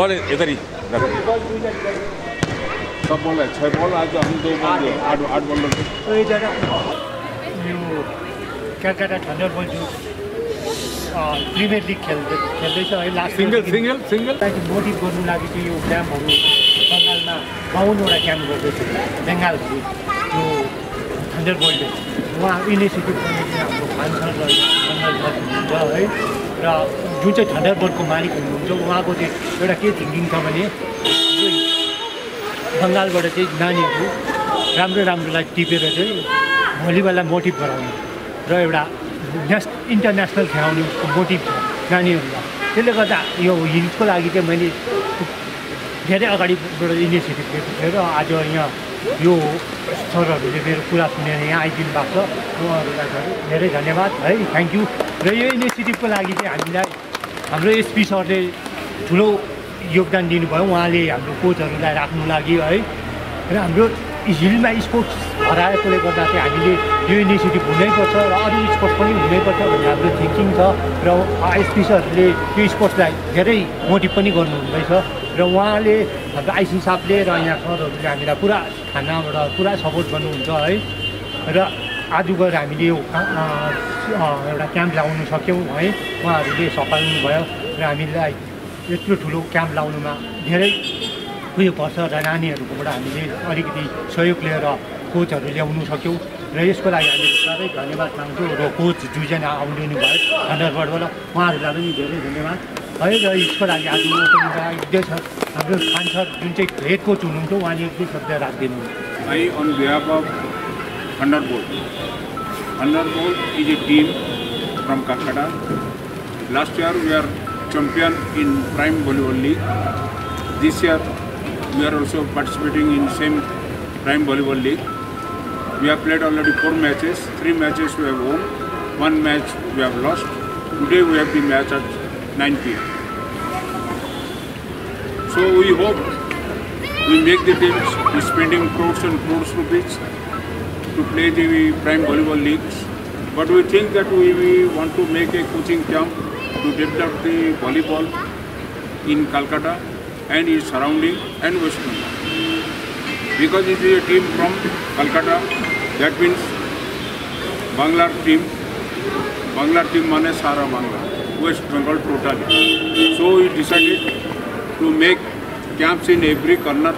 बल यतरी राख। सब बल है छः बॉल आज हम दो बॉल आठ आठ ball Calcutta thunder bolt premier league खेल्दै खेल्दैछ है last single single single motive गर्नु लागि चाहिँ यो क्याम्पहरू बङ्गालमा बाहुनवटा क्याम्प गर्दैछ बङ्गालहरू यो थन्डर बोल्टले उहाँ इनिसिएटिभ गर्ने चाहिँ हाम्रो खान सर र बङ्गाल हुनुहुन्छ है र जुन चाहिँ थन्डर बोल्टको मालिक हुनुहुन्छ उहाँको चाहिँ एउटा के थिङ्किङ छ भने बङ्गालबाट चाहिँ नानीहरू राम्रो राम्रोलाई टिपेर चाहिँ भलिबललाई मोटिभ गराउने र एउटा नेस इन्टरनेसनल खेलाउने मोटिभ छ नानीहरूलाई। त्यसले गर्दा यो हिल्सको लागि चाहिँ मैले धेरै अगाडिबाट इनिसिएटिभ लिएको थिएँ र आज यहाँ यो सरहरूले मेरो कुरा सुनेर यहाँ आइदिनु भएको छ। उहाँहरूलाई धेरै धन्यवाद है थ्याङ्क यू। र यो इनिसिएटिभको लागि चाहिँ हामीलाई हाम्रो एसपी सरले ठुलो योगदान दिनुभयो उहाँले हाम्रो कोचहरूलाई राख्नु लागि है। र हाम्रो हिलमा स्पोर्ट्स हराएकोले गर्दा चाहिँ हामीले यो इनिसिएटिभ हुनैपर्छ र अरू स्पोर्ट्स पनि हुनैपर्छ भन्ने हाम्रो थिङ्किङ छ। र एसपी सरहरूले यो स्पोर्ट्सलाई धेरै मोटिभ पनि गर्नुहुँदैछ। र उहाँले हाम्रो आइसी साहबले र यहाँ सरहरूले हामीलाई पुरा खानाबाट पुरा सपोर्ट गर्नुहुन्छ है। र आज गएर हामीले एउटा क्याम्प लाउनु सक्यौँ है। उहाँहरूले सघाल्नु भयो र हामीलाई यत्रो ठुलो क्याम्प लाउनुमा धेरै उयो पर्छ र नानीहरूकोबाट हामीले अलिकति सहयोग लिएर कोचहरू ल्याउनु सक्यौँ र यसको लागि हामीले साह्रै धन्यवाद माग्छौँ र कोच दुईजना आउनु भयो थन्डरबर्डबाट उहाँहरूलाई पनि धेरै धन्यवाद। है र यसको लागि आज राखिदिएछ हाम्रो खान सर जुन चाहिँ हेड कोच हुनुहुन्छ उहाँले एक दुई शब्द राखिदिनु Thunderbolt. Thunderbolt is a team from Calcutta. Last year we are champion in Prime Volleyball League. This year we are also participating in same Prime Volleyball League. We have played already four matches. Three matches we have won. One match we have lost. Today we have the match at 9 p.m. So we hope we make the teams, we spending crores and crores rupees to play the prime volleyball leagues. But we think that we, we want to make a coaching camp to develop the volleyball in Calcutta and its surrounding and West Bengal. Because it is a team from Calcutta, that means Bangla team, Bangla team mane Sara Bangla, West Bengal totally. So we decided to make camps in every corner,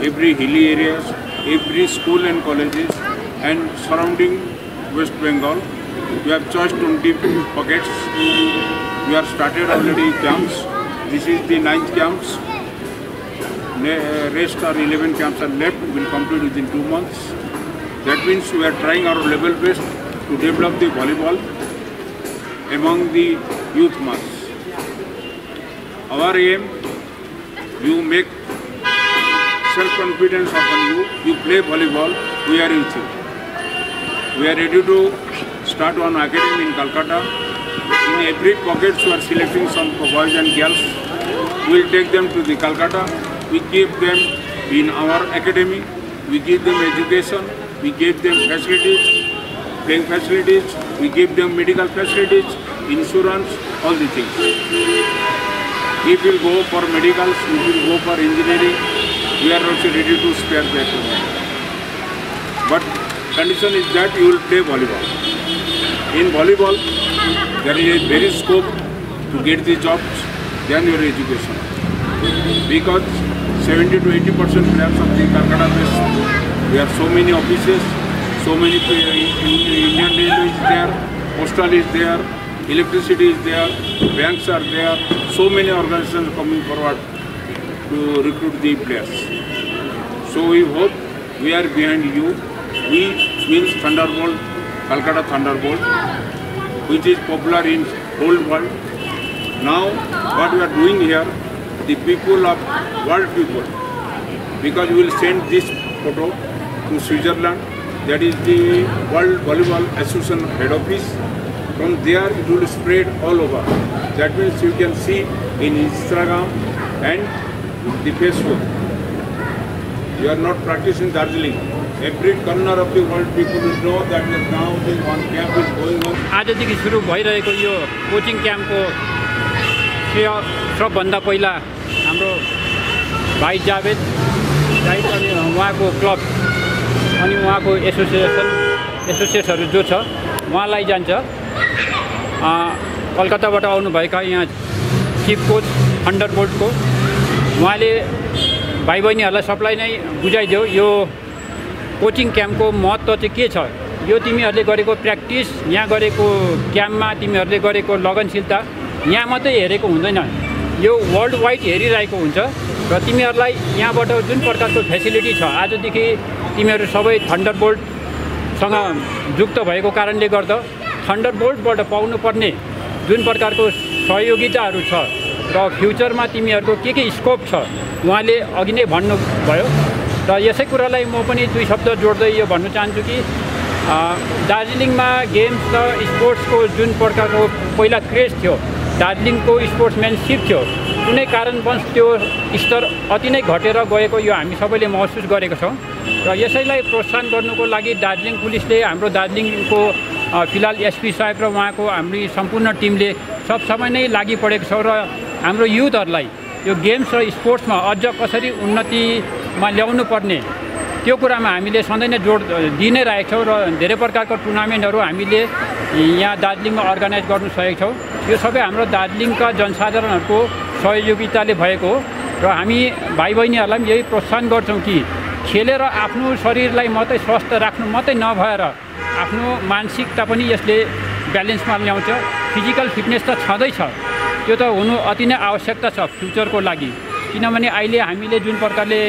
every hilly areas, every school and colleges and surrounding West Bengal. We have choice 20 pockets. We have started already camps. This is the ninth camps. Ne- uh, Rest are 11 camps are left. We will complete within two months. That means we are trying our level best to develop the volleyball among the youth mass. Our aim you make self-confidence upon you, you play volleyball, we are with you. We are ready to start one academy in Calcutta. In every pocket we are selecting some boys and girls. We will take them to the Calcutta. We keep them in our academy. We give them education. We give them facilities, playing facilities. We give them medical facilities, insurance, all the things. If you go for medicals, if you go for engineering, we are also ready to spare that. But condition is that you will play volleyball. In volleyball, there is a very scope to get the jobs than your education. Because 70 to 80 percent players of the Calcutta base, we have so many offices, so many Indian Railway is there, postal is there, electricity is there, banks are there, so many organizations coming forward to recruit the players. So we hope we are behind you. We means Thunderbolt, Calcutta Thunderbolt, which is popular in whole world. Now what we are doing here, the people of world people, because we will send this photo to Switzerland, that is the World Volleyball Association head office. From there it will spread all over. That means you can see in Instagram and the Facebook. You are not practicing Darjeeling. The world people will know that now the one camp is going on. आजदेखि सुरु भइरहेको यो coaching क्याम्पको श्रेय सबभन्दा पहिला हाम्रो भाइ जावेद जावेद अनि उहाँको क्लब अनि उहाँको एसोसिएसन एसोसिएट्सहरू जो छ उहाँलाई जान्छ कलकत्ताबाट आउनुभएका यहाँ चिफ कोच अन्डर बोर्डको उहाँले भाइ बहिनीहरूलाई सबलाई नै बुझाइदेऊ यो कोचिङ क्याम्पको महत्त्व चाहिँ के छ? यो तिमीहरूले गरेको प्र्याक्टिस यहाँ गरेको क्याम्पमा तिमीहरूले गरेको लगनशीलता यहाँ मात्रै हेरेको हुँदैन। यो वर्ल्ड वाइड हेरिरहेको हुन्छ र तिमीहरूलाई यहाँबाट जुन प्रकारको फेसिलिटी छ आजदेखि तिमीहरू सबै थन्डर बोल्टसँग युक्त भएको कारणले गर्दा थन्डर बोल्टबाट पाउनुपर्ने जुन प्रकारको सहयोगिताहरू छ र फ्युचरमा तिमीहरूको के के स्कोप छ उहाँले अघि नै भन्नुभयो। र यसै कुरालाई म पनि दुई शब्द जोड्दै यो भन्न चाहन्छु कि दार्जिलिङमा गेम्स र स्पोर्ट्सको जुन प्रकारको पहिला क्रेज थियो दार्जिलिङको स्पोर्ट्सम्यानसिप थियो कुनै कारणवश त्यो स्तर अति नै घटेर गएको यो हामी सबैले महसुस गरेको छौँ। र यसैलाई प्रोत्साहन गर्नुको लागि दार्जिलिङ पुलिसले हाम्रो दार्जिलिङको फिलहाल एसपी साहेब र उहाँको हाम्रो सम्पूर्ण टिमले सब समय नै लागि परेको छ र हाम्रो युथहरूलाई यो गेम्स र स्पोर्ट्समा अझ कसरी उन्नतिमा ल्याउनु पर्ने। त्यो कुरामा हामीले सधैँ नै जोड दिइ नै रहेको छौँ र धेरै प्रकारको टुर्नामेन्टहरू हामीले यहाँ दार्जिलिङमा अर्गनाइज गर्नु सकेको छौँ। यो सबै हाम्रो दार्जिलिङका जनसाधारणहरूको सहयोगिताले भएको हो र हामी भाइ बहिनीहरूलाई पनि यही प्रोत्साहन गर्छौँ कि खेलेर आफ्नो शरीरलाई मात्रै स्वस्थ राख्नु मात्रै नभएर आफ्नो मानसिकता पनि यसले ब्यालेन्समा ल्याउँछ। फिजिकल फिटनेस त छँदैछ। त्यो त हुनु अति नै आवश्यकता छ फ्युचरको लागि। किनभने अहिले हामीले जुन प्रकारले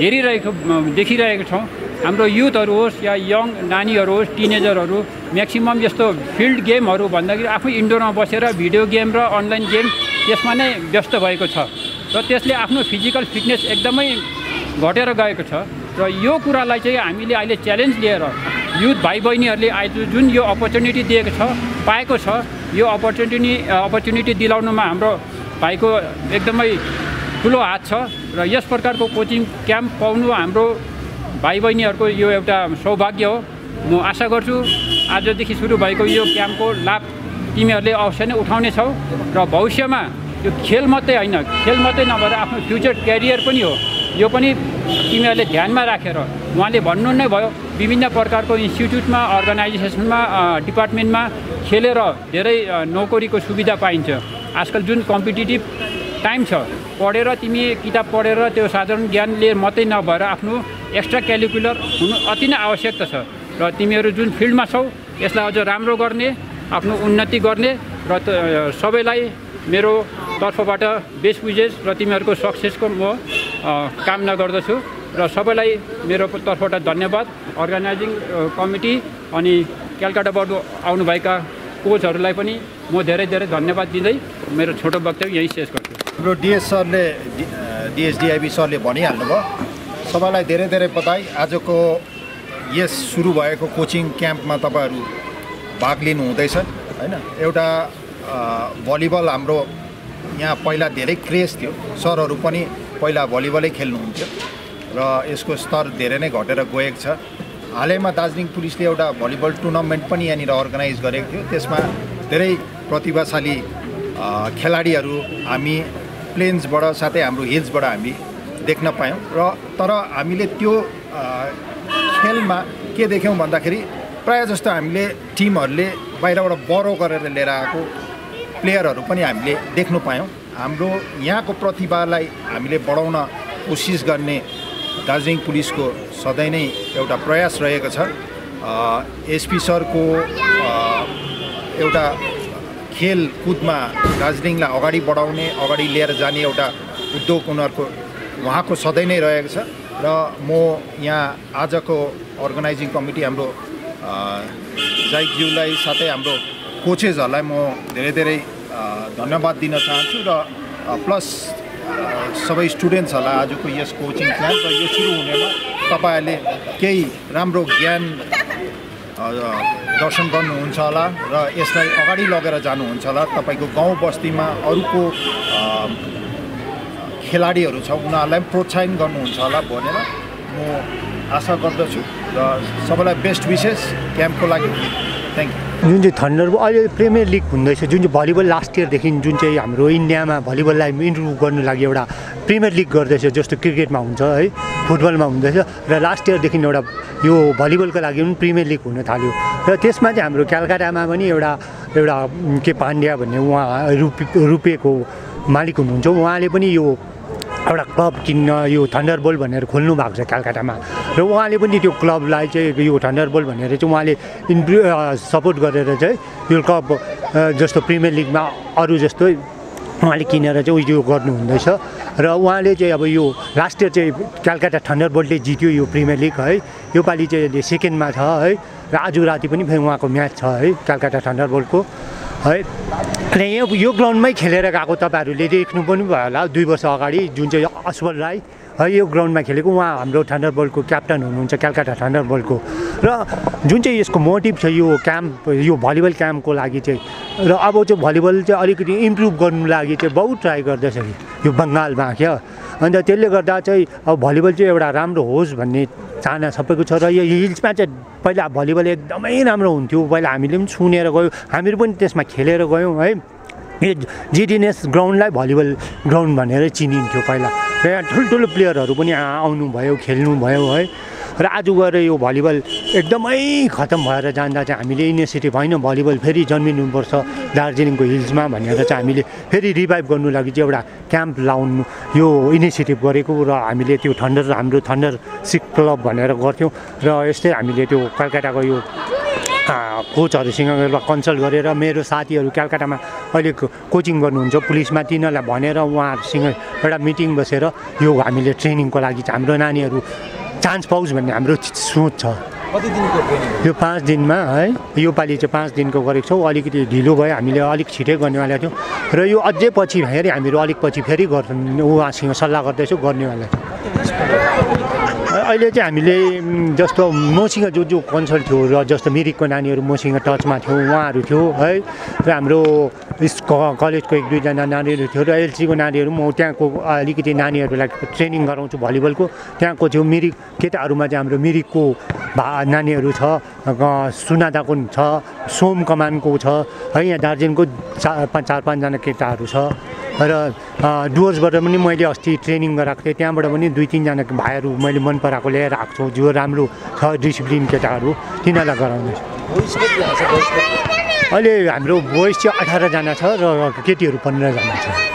हेरिरहेको देखिरहेको छौँ हाम्रो युथहरू होस् या यङ नानीहरू होस् टिनेजरहरू म्याक्सिमम् यस्तो फिल्ड गेमहरू भन्दाखेरि आफै इन्डोरमा बसेर भिडियो गेम र अनलाइन गेम त्यसमा नै व्यस्त भएको छ। र त्यसले आफ्नो फिजिकल फिटनेस एकदमै घटेर गएको छ र यो कुरालाई चाहिँ हामीले अहिले च्यालेन्ज लिएर युथ भाइ बहिनीहरूले अहिले जुन यो अपर्च्युनिटी दिएको छ पाएको छ यो अपर्च्युनिटी अपर्च्युनिटी दिलाउनुमा हाम्रो भाइको एकदमै ठुलो हात छ र यस प्रकारको कोचिङ क्याम्प पाउनु हाम्रो भाइ बहिनीहरूको यो एउटा सौभाग्य हो। म आशा गर्छु आजदेखि सुरु भएको यो क्याम्पको लाभ तिमीहरूले अवश्य नै उठाउनेछौ र भविष्यमा यो खेल मात्रै होइन खेल मात्रै नभएर आफ्नो फ्युचर क्यारियर पनि हो। यो पनि तिमीहरूले ध्यानमा राखेर उहाँले भन्नु नै भयो विभिन्न प्रकारको इन्स्टिट्युटमा अर्गनाइजेसनमा डिपार्टमेन्टमा खेलेर धेरै नोकरीको सुविधा पाइन्छ। आजकल जुन कम्पिटिटिभ टाइम छ पढेर तिमी किताब पढेर त्यो साधारण ज्ञानले मात्रै नभएर आफ्नो एक्स्ट्रा क्यालिकुलर हुनु अति नै आवश्यकता छ। र तिमीहरू जुन फिल्डमा छौ यसलाई अझ राम्रो गर्ने आफ्नो उन्नति गर्ने र सबैलाई मेरो तर्फबाट बेस्ट विजेस र तिमीहरूको सक्सेसको म कामना गर्दछु। र सबैलाई मेरो तर्फबाट धन्यवाद। अर्गनाइजिङ कमिटी अनि कलकत्ताबाट आउनुभएका कोचहरूलाई पनि म धेरै धेरै धन्यवाद दिँदै मेरो छोटो वक्तव्य यहीँ शेष गर्छु। हाम्रो डिएस सरले डिएसडिआइबी सरले भनिहाल्नुभयो सबैलाई धेरै धेरै बधाई। आजको यस सुरु भएको कोचिङ क्याम्पमा तपाईँहरू भाग लिनु हुँदैछ होइन? एउटा भलिबल हाम्रो यहाँ पहिला धेरै क्रेज थियो। सरहरू पनि पहिला भलिबलै खेल्नुहुन्थ्यो। र यसको स्तर धेरै नै घटेर गएको छ। हालैमा दार्जिलिङ पुलिसले एउटा भलिबल टुर्नामेन्ट पनि यहाँनिर अर्गनाइज गरेको थियो। त्यसमा धेरै प्रतिभाशाली खेलाडीहरू हामी प्लेन्सबाट साथै हाम्रो हिल्सबाट हामी देख्न पायौँ र तर हामीले त्यो खेलमा के देख्यौँ भन्दाखेरि प्रायः जस्तो हामीले टिमहरूले बाहिरबाट बरो गरेर लिएर आएको प्लेयरहरू पनि हामीले देख्नु पायौँ। हाम्रो यहाँको प्रतिभालाई हामीले बढाउन कोसिस गर्ने दार्जिलिङ पुलिसको सधैँ नै एउटा प्रयास रहेको छ। एसपी सरको एउटा खेलकुदमा दार्जिलिङलाई अगाडि बढाउने अगाडि लिएर जाने एउटा उद्योग उनीहरूको उहाँको सधैँ नै रहेको छ। र म यहाँ आजको अर्गनाइजिङ कमिटी हाम्रो अ, जाइकज्यूलाई साथै हाम्रो कोचेसहरूलाई म धेरै धेरै धन्यवाद दिन चाहन्छु र प्लस सबै स्टुडेन्ट्सहरूलाई आजको यस कोचिङ क्लास र यो सुरु हुनेमा तपाईँहरूले केही राम्रो ज्ञान दर्शन गर्नुहुन्छ होला र यसलाई अगाडि लगेर जानुहुन्छ होला। तपाईँको गाउँ बस्तीमा अरूको खेलाडीहरू छ उनीहरूलाई पनि प्रोत्साहन गर्नुहुन्छ होला भनेर म आशा गर्दछु र सबैलाई बेस्ट विशेष क्याम्पको लागि जुन चाहिँ थन्डर अहिले प्रिमियर लिग हुँदैछ। जुन चाहिँ भलिबल लास्ट इयरदेखि जुन चाहिँ हाम्रो इन्डियामा भलिबललाई इम्प्रुभ गर्नु लागि एउटा प्रिमियर लिग गर्दैछ जस्तो क्रिकेटमा हुन्छ है फुटबलमा हुँदैछ। र लास्ट इयरदेखि एउटा यो भलिबलको लागि पनि प्रिमियर लिग हुन थाल्यो। र त्यसमा चाहिँ हाम्रो कलकत्तामा पनि एउटा एउटा के पाण्ड्या भन्ने उहाँ रुपी रुपियाँको मालिक हुनुहुन्छ। उहाँले पनि यो एउटा क्लब किन्न यो थन्डर बोल भनेर खोल्नु भएको छ कलकत्तामा र उहाँले पनि त्यो क्लबलाई चाहिँ यो थन्डर बोल भनेर चाहिँ उहाँले इन्प्रु सपोर्ट गरेर चाहिँ यो क्लब जस्तो प्रिमियर लिगमा अरू जस्तो उहाँले किनेर चाहिँ यो गर्नुहुँदैछ। र उहाँले चाहिँ अब यो लास्ट इयर चाहिँ कलकत्ता थन्डर बोल्टले जित्यो यो प्रिमियर लिग है। योपालि चाहिँ सेकेन्डमा छ है। र आज राति पनि फेरि उहाँको म्याच छ है कलकत्ता थन्डर बोल्टको है। र यो यो ग्राउन्डमै खेलेर गएको तपाईँहरूले देख्नु पनि भयो होला। दुई वर्ष अगाडि जुन चाहिँ असफल राई है यो ग्राउन्डमा खेलेको उहाँ हाम्रो थन्डर बोल्टको क्याप्टन हुनुहुन्छ कलकत्ता थन्डर बोल्टको र जुन चाहिँ यसको मोटिभ छ यो क्याम्प यो भलिबल क्याम्पको लागि चाहिँ र अब चाहिँ भलिबल चाहिँ अलिकति इम्प्रुभ गर्नु लागि चाहिँ बहुत ट्राई गर्दैछ यो बङ्गालमा क्या? अन्त त्यसले गर्दा चाहिँ अब भलिबल चाहिँ एउटा राम्रो होस् भन्ने चाहना सबैको छ र यो हिल्समा चाहिँ पहिला भलिबल एकदमै राम्रो हुन्थ्यो। पहिला हामीले पनि सुनेर गयौँ हामीहरू पनि त्यसमा खेलेर गयौँ है। यो जिडिएनएस ग्राउन्डलाई भलिबल ग्राउन्ड भनेर चिनिन्थ्यो पहिला। र यहाँ ठुल्ठुलो प्लेयरहरू पनि आउनुभयो खेल्नुभयो है। र आज गएर यो भलिबल एकदमै खतम भएर जाँदा चाहिँ हामीले इनिसिएटिभ होइन भलिबल फेरि जन्मिनुपर्छ दार्जिलिङको हिल्समा भनेर चाहिँ हामीले फेरि रिभाइभ गर्नु लागि चाहिँ एउटा क्याम्प लाउनु यो इनिसिएटिभ गरेको र हामीले त्यो थन्डर हाम्रो थन्डर सिक क्लब भनेर गर्थ्यौँ र यस्तै हामीले त्यो कलकत्ताको यो कोचहरूसँग एउटा कन्सल्ट गरेर मेरो साथीहरू कलकत्तामा अहिले कोचिङ गर्नुहुन्छ पुलिसमा तिनीहरूलाई भनेर उहाँहरूसँग एउटा मिटिङ बसेर यो हामीले ट्रेनिङको लागि हाम्रो नानीहरू चान्स पाओस् भन्ने हाम्रो सोच छ। कति दिनको ट्रेनिङ यो पाँच दिनमा है योपालि चाहिँ पाँच दिनको गरेको छौँ। अलिकति ढिलो भयो। हामीले अलिक छिटै गर्नेवाला थियौँ। र यो अझै पछि फेरि हामीहरू अलिक पछि फेरि गर्छौँ। उहाँसँग सल्लाह गर्दैछौँ गर्नेवाला छौँ। अहिले चाहिँ हामीले जस्तो मसँग जो जो कन्सल्ट थियो र जस्तो मिरिकको नानीहरू मसँग टचमा थियो उहाँहरू थियो है र हाम्रो कलेजको एक दुईजना नानीहरू थियो र एलसीको नानीहरू म त्यहाँको अलिकति नानीहरूलाई ट्रेनिङ गराउँछु भलिबलको। त्यहाँको थियो मिरिक केटाहरूमा चाहिँ हाम्रो मिरिकको भा नानीहरू छ सुनादाको छ सोम कमानको छ है यहाँ दार्जिलिङको चार पाँच चार पाँचजना केटाहरू छ। र डुवर्सबाट पनि मैले अस्ति ट्रेनिङ गराएको थिएँ। त्यहाँबाट पनि दुई तिनजना भाइहरू मैले मन पराएको लिएर आएको छु। जो राम्रो छ डिसिप्लिन केटाहरू तिनीहरूलाई गराउँदैछु? अहिले हाम्रो बोइस चाहिँ अठारजना छ र केटीहरू पन्ध्रजना छ।